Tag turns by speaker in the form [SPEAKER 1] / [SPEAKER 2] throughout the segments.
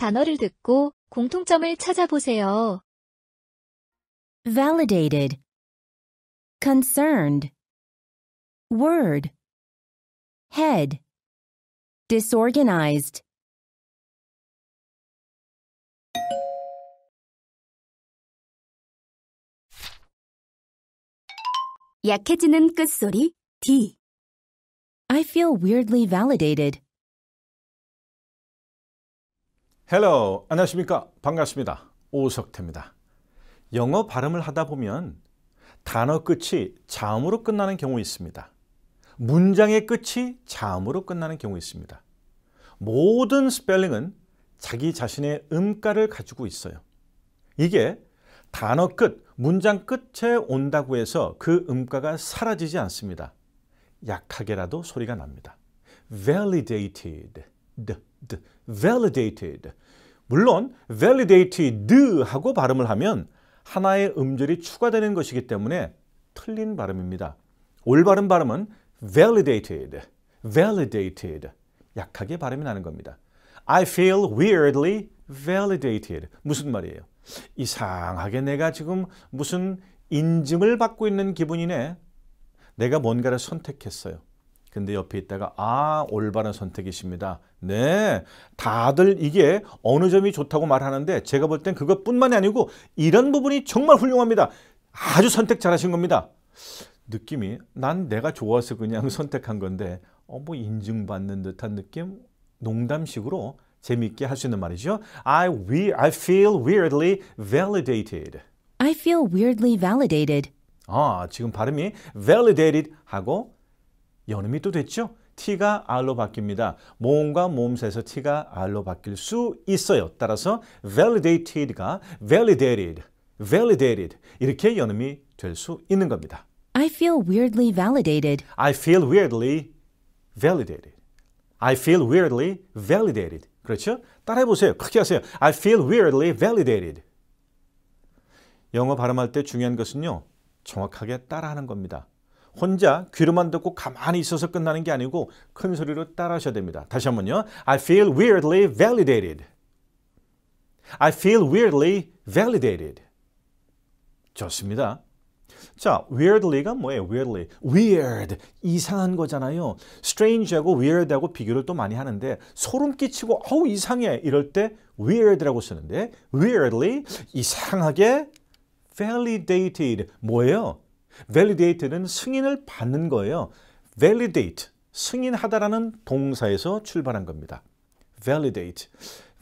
[SPEAKER 1] 단어를 듣고 공통점을 찾아보세요.
[SPEAKER 2] validated, concerned, word, head, disorganized.
[SPEAKER 3] 약해지는 끝소리 D.
[SPEAKER 2] I feel weirdly validated.
[SPEAKER 4] Hello, 안녕하십니까? 반갑습니다. 오석태입니다. 영어 발음을 하다 보면 단어 끝이 자음으로 끝나는 경우 있습니다. 문장의 끝이 자음으로 끝나는 경우 있습니다. 모든 스펠링은 자기 자신의 음가를 가지고 있어요. 이게 단어 끝, 문장 끝에 온다고 해서 그 음가가 사라지지 않습니다. 약하게라도 소리가 납니다. validated, validated. 물론 validated 하고 발음을 하면 하나의 음절이 추가되는 것이기 때문에 틀린 발음입니다. 올바른 발음은 validated, validated. 약하게 발음이 나는 겁니다. I feel weirdly validated. 무슨 말이에요? 이상하게 내가 지금 무슨 인증을 받고 있는 기분이네. 내가 뭔가를 선택했어요. 근데 옆에 있다가 아 올바른 선택이십니다. 네, 다들 이게 어느 점이 좋다고 말하는데 제가 볼 땐 그것뿐만이 아니고 이런 부분이 정말 훌륭합니다. 아주 선택 잘하신 겁니다. 느낌이 난 내가 좋아서 그냥 선택한 건데 어, 뭐 인증받는 듯한 느낌 농담식으로 재미있게 할 수 있는 말이죠. I, we, I feel weirdly validated.
[SPEAKER 2] I feel weirdly validated.
[SPEAKER 4] 아, 지금 발음이 validated 하고 연음이 또 됐죠? T가 R로 바뀝니다. 모음과 모음 사이에서 T가 R로 바뀔 수 있어요. 따라서 validated가 validated, validated 이렇게 연음이 될 수 있는 겁니다.
[SPEAKER 2] I feel weirdly validated.
[SPEAKER 4] I feel weirdly validated. I feel weirdly validated. 그렇죠? 따라해 보세요. 크게 하세요. I feel weirdly validated. 영어 발음할 때 중요한 것은요. 정확하게 따라하는 겁니다. 혼자 귀로만 듣고 가만히 있어서 끝나는 게 아니고 큰 소리로 따라하셔야 됩니다. 다시 한번요. I feel weirdly validated. I feel weirdly validated. 좋습니다. 자, weirdly가 뭐예요? weirdly. weird. 이상한 거잖아요. strange하고 weird하고 비교를 또 많이 하는데 소름 끼치고 어우 이상해 이럴 때 weird라고 쓰는데 weirdly 이상하게 validated 뭐예요? Validate는 승인을 받는 거예요. validate 승인하다라는 동사에서 출발한 겁니다. validate.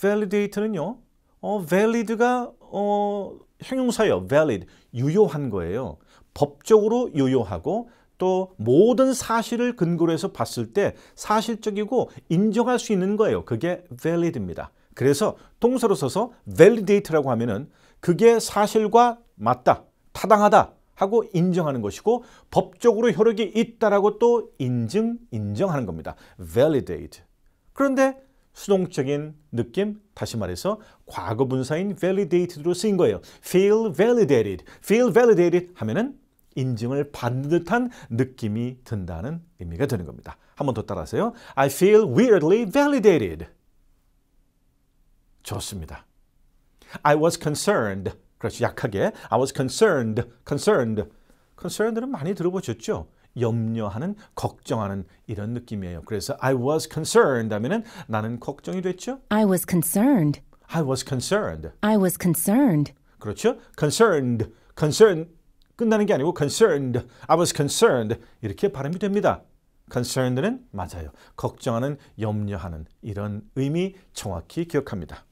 [SPEAKER 4] validate는요. 어, valid가 어, 형용사예요. valid. 유효한 거예요. 법적으로 유효하고 또 모든 사실을 근거로 해서 봤을 때 사실적이고 인정할 수 있는 거예요. 그게 valid입니다. 그래서 동사로 써서 validate라고 하면은 그게 사실과 맞다, 타당하다 하고 인정하는 것이고 법적으로 효력이 있다라고 또 인증, 인정하는 겁니다. validate. 그런데 수동적인 느낌, 다시 말해서 과거 분사인 validated로 쓰인 거예요. feel validated, feel validated 하면은 인증을 받는 듯한 느낌이 든다는 의미가 되는 겁니다. 한번 더 따라하세요. I feel weirdly validated. 좋습니다. I was concerned. 그렇죠. 약하게. I was concerned. concerned. concerned는 많이 들어보셨죠? 염려하는, 걱정하는 이런 느낌이에요. 그래서 I was concerned 하면은 나는 걱정이 됐죠?
[SPEAKER 2] I was concerned.
[SPEAKER 4] I was concerned.
[SPEAKER 2] I was concerned.
[SPEAKER 4] 그렇죠? concerned. concern 끝나는 게 아니고 concerned. I was concerned. 이렇게 발음이 됩니다. concerned는 맞아요. 걱정하는, 염려하는 이런 의미 정확히 기억합니다.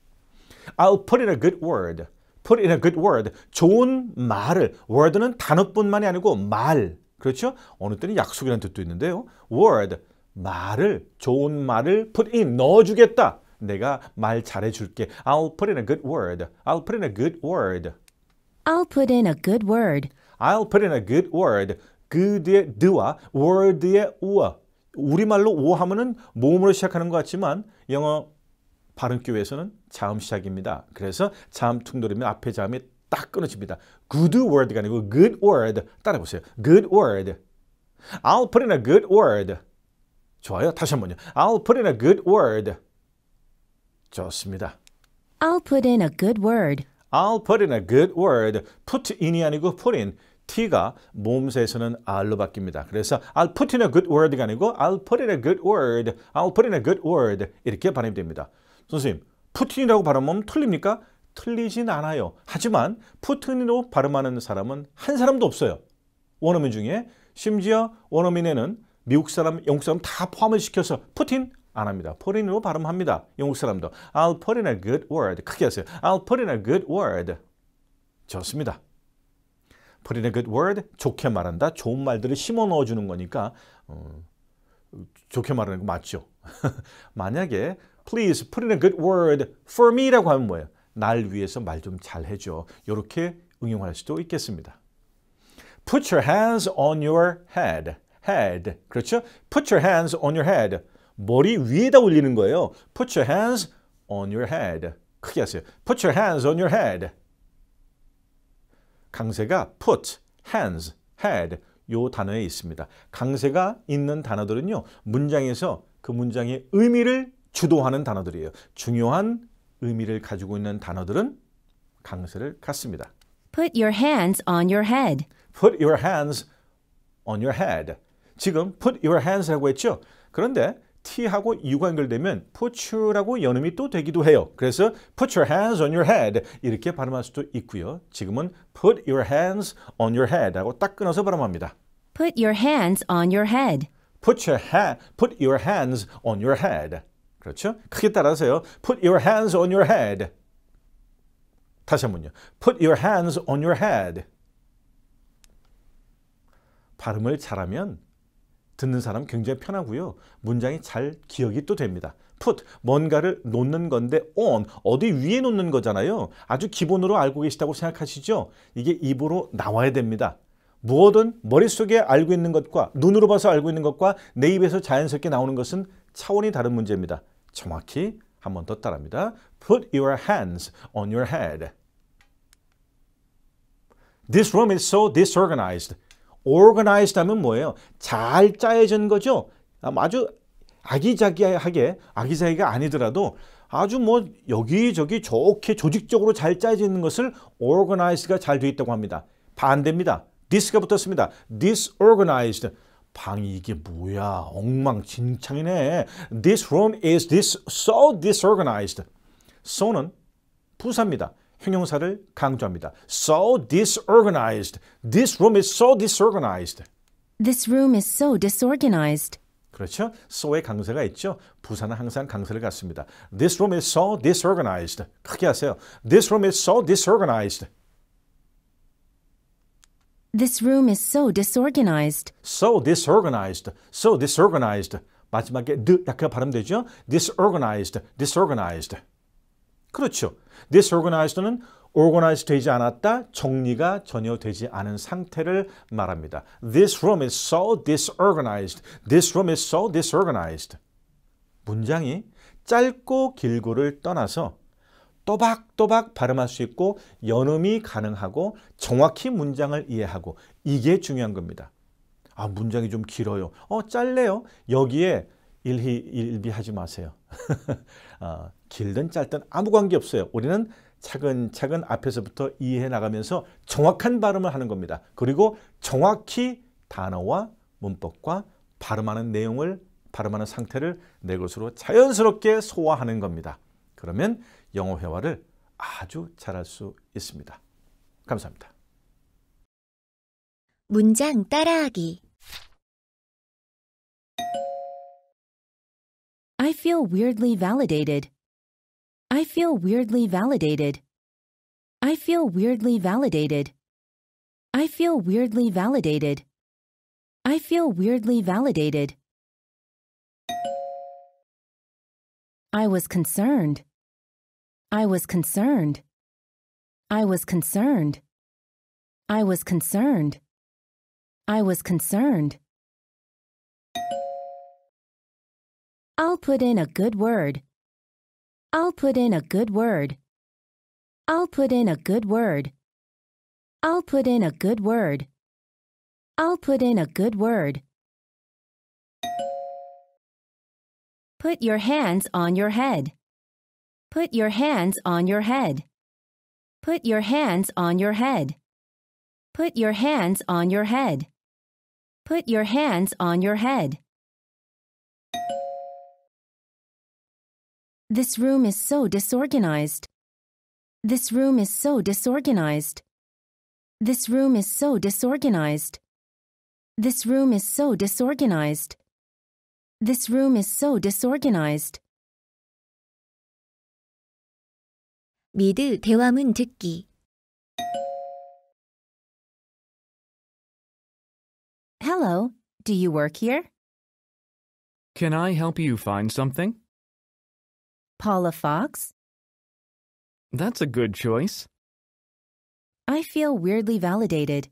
[SPEAKER 4] I'll put in a good word. Put in a good word. 좋은 말을. word는 단어뿐만이 아니고 말. 그렇죠? 어느 때는 약속이라는 뜻도 있는데요. word. 말을, 좋은 말을 put in. 넣어주겠다. 내가 말 잘해줄게. I'll put in a good word. I'll put in a good word.
[SPEAKER 2] I'll put in a good word.
[SPEAKER 4] I'll put in a good word. good의 드와 word의 우와. 우리말로 우 하면은 모음으로 시작하는 것 같지만 영어 발음교회에서는 자음 시작입니다. 그래서 자음 퉁돌이면 앞에 자음이 딱 끊어집니다. good word가 아니고 good word. 따라해보세요. good word. I'll put in a good word. 좋아요. 다시 한 번요. I'll put in a good word. 좋습니다.
[SPEAKER 2] I'll put in a good word.
[SPEAKER 4] I'll put in a good word. put in이 아니고 put in. t가 모음새에서는 r로 바뀝니다. 그래서 I'll put in a good word가 아니고 I'll put in a good word. I'll put in a good word. 이렇게 발음이 됩니다. 선생님, in이라고 발음하면 틀립니까? 틀리진 않아요. 하지만 in으로 발음하는 사람은 한 사람도 없어요. 원어민 중에 심지어 원어민에는 미국 사람, 영국 사람 다 포함을 시켜서 in 안 합니다. in으로 발음합니다. 영국 사람도 I'll put in a good word. 크게 하세요. I'll put in a good word. 좋습니다. put in a good word 좋게 말한다. 좋은 말들을 심어 넣어주는 거니까 어, 좋게 말하는 거 맞죠. 만약에 please put in a good word for me라고 하면 뭐예요? 날 위해서 말 좀 잘 해줘. 이렇게 응용할 수도 있겠습니다. Put your hands on your head. head. 그렇죠? Put your hands on your head. 머리 위에다 올리는 거예요. Put your hands on your head. 크게 하세요. Put your hands on your head. 강세가 put, hands, head 요 단어에 있습니다. 강세가 있는 단어들은요. 문장에서 그 문장의 의미를 주도하는 단어들이에요. 중요한 의미를 가지고 있는 단어들은 강세를 갖습니다.
[SPEAKER 2] Put your hands on your head.
[SPEAKER 4] Put your hands on your head. 지금 put your hands라고 했죠. 그런데 t하고 u가 연결되면 put you라고 연음이 또 되기도 해요. 그래서 put your hands on your head 이렇게 발음할 수도 있고요. 지금은 put your hands on your head 하고 딱 끊어서 발음합니다.
[SPEAKER 2] Put your hands on your head.
[SPEAKER 4] Put your, ha- put your hands on your head. 그렇죠? 크게 따라하세요. Put your hands on your head. 다시 한 번요. Put your hands on your head. 발음을 잘하면 듣는 사람 굉장히 편하고요. 문장이 잘 기억이 또 됩니다. put 뭔가를 놓는 건데 on 어디 위에 놓는 거잖아요. 아주 기본으로 알고 계시다고 생각하시죠? 이게 입으로 나와야 됩니다. 무엇든 머릿속에 알고 있는 것과 눈으로 봐서 알고 있는 것과 내 입에서 자연스럽게 나오는 것은 차원이 다른 문제입니다. 정확히 한 번 더 따라합니다. Put your hands on your head. This room is so disorganized. organized 하면 뭐예요? 잘 짜여진 거죠? 아주 아기자기하게, 아기자기가 아니더라도 아주 뭐 여기저기 좋게 조직적으로 잘 짜여져 있는 것을 organized가 잘 되어 있다고 합니다. 반대입니다. this가 붙었습니다. disorganized. 방이 이게 뭐야? 엉망진창이네. This room is this so disorganized. so는 부사입니다. 형용사를 강조합니다. So disorganized. This room is so disorganized.
[SPEAKER 2] This room is so disorganized.
[SPEAKER 4] 그렇죠? so의 강세가 있죠. 부사는 항상 강세를 갖습니다. This room is so disorganized. 크게 하세요. This room is so disorganized.
[SPEAKER 2] This room is so disorganized.
[SPEAKER 4] So disorganized. So disorganized. 마지막에 드 약간 발음되죠? disorganized. disorganized. 그렇죠. disorganized는 organized 되지 않았다, 정리가 전혀 되지 않은 상태를 말합니다. This room is so disorganized. This room is so disorganized. 문장이 짧고 길고를 떠나서 또박또박 발음할 수 있고 연음이 가능하고 정확히 문장을 이해하고 이게 중요한 겁니다. 아 문장이 좀 길어요. 어 짧네요. 여기에 일희 일비하지 마세요. 어, 길든 짧든 아무 관계 없어요. 우리는 차근차근 앞에서부터 이해해 나가면서 정확한 발음을 하는 겁니다. 그리고 정확히 단어와 문법과 발음하는 내용을 발음하는 상태를 내 것으로 자연스럽게 소화하는 겁니다. 그러면 영어 회화를 아주 잘할 수 있습니다. 감사합니다.
[SPEAKER 1] 문장 따라하기.
[SPEAKER 2] I feel weirdly validated. I feel weirdly validated. I feel weirdly validated. I feel weirdly validated. I feel weirdly validated. I was concerned. I was concerned. I was concerned. I was concerned. I was concerned. I'll put in a good word. I'll put in a good word. I'll put in a good word. I'll put in a good word. I'll put in a good word. Put your hands on your head. Put your hands on your head. Put your hands on your head. Put your hands on your head. Put your hands on your head. This room is so disorganized. This room is so disorganized. This room is so disorganized. This room is so disorganized. This room is so disorganized.
[SPEAKER 1] 미드 대화문 듣기.
[SPEAKER 2] Hello, do you work here?
[SPEAKER 5] Can I help you find something?
[SPEAKER 2] Paula Fox?
[SPEAKER 5] That's a good choice.
[SPEAKER 2] I feel weirdly validated.